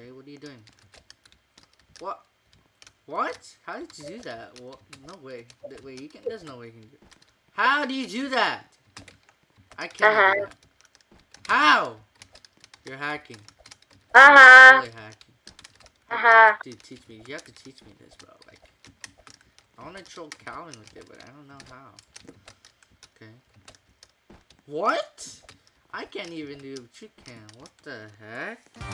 Okay, what are you doing? What? What? How did you do that? What? No way. Wait, you can. There's no way you can do. It. How do you do that? I can't Uh-huh. How? You're hacking. Uh-huh. Really hacking. Uh-huh. Dude, teach me. You have to teach me this, bro. Like, I want to troll Calvin with it, but I don't know how. Okay. What? I can't even do chicken. What the heck?